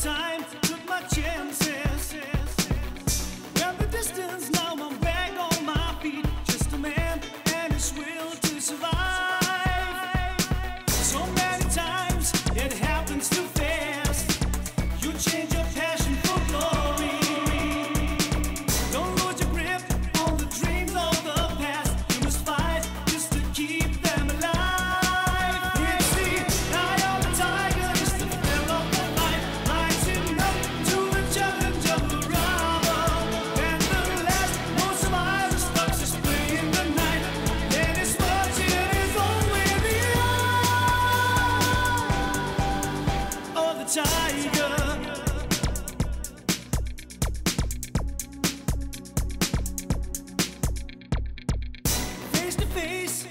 time. face